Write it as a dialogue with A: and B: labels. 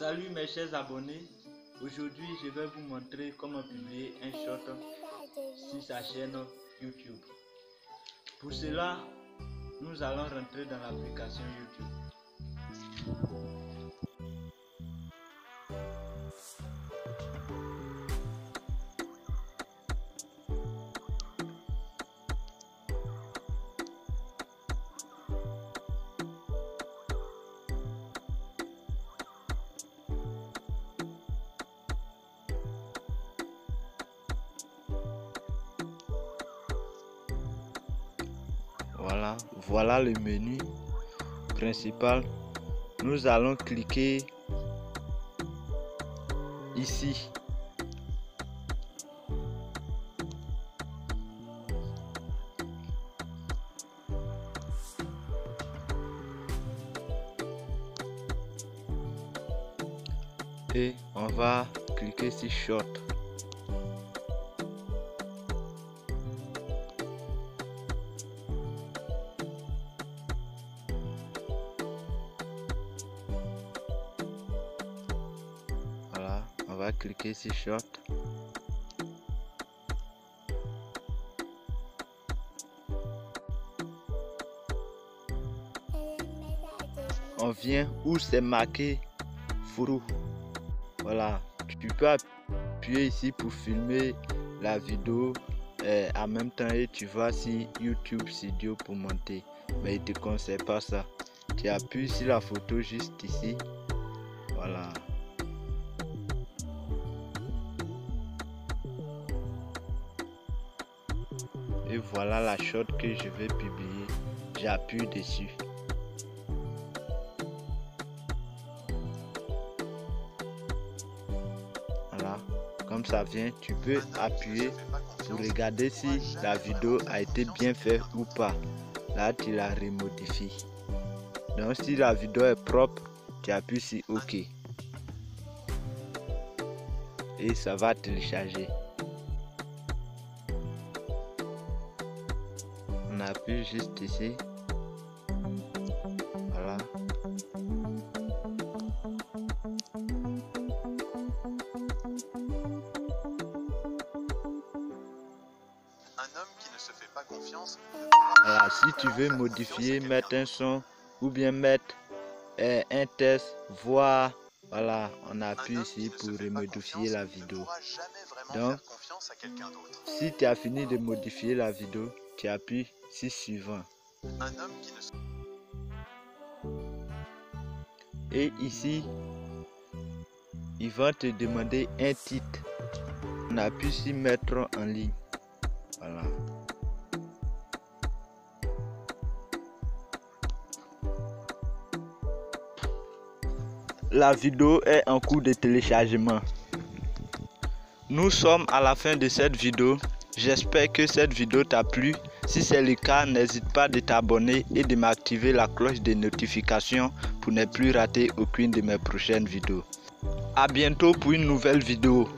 A: Salut mes chers abonnés, aujourd'hui je vais vous montrer comment publier un short sur sa chaîne YouTube. Pour cela, nous allons rentrer dans l'application YouTube. Voilà, le menu principal. Nous allons cliquer ici. Et on va cliquer sur Short. Cliquer sur Short. On vient où c'est marqué Furu. Voilà, tu peux appuyer ici pour filmer la vidéo euh, en même temps et tu vas sur YouTube Studio pour monter. Mais il te conseille pas ça. Tu appuies sur la photo juste ici. Voilà. Voilà la shot que je vais publier. J'appuie dessus. Voilà, comme ça vient, tu peux appuyer pour regarder si la vidéo a été bien faite ou pas. Là, tu la remodifies. Donc, si la vidéo est propre, tu appuies sur OK. Et ça va télécharger. On appuie juste ici. Voilà.
B: Un homme qui ne se fait pas confiance
A: Voilà, si tu veux modifier, mettre un son ou bien mettre euh, un test, voir, voilà, on appuie ici pour
B: confiance
A: la vidéo. Donc. Si tu as fini de modifier la vidéo, tu appuies sur suivant.
B: Un homme qui ne
A: Et ici, ils vont te demander un titre. On appuie sur mettre en ligne. Voilà. La vidéo est en cours de téléchargement. Nous sommes à la fin de cette vidéo. J'espère que cette vidéo t'a plu. Si c'est le cas, n'hésite pas de t'abonner et de m'activer la cloche de notification pour ne plus rater aucune de mes prochaines vidéos. A bientôt pour une nouvelle vidéo.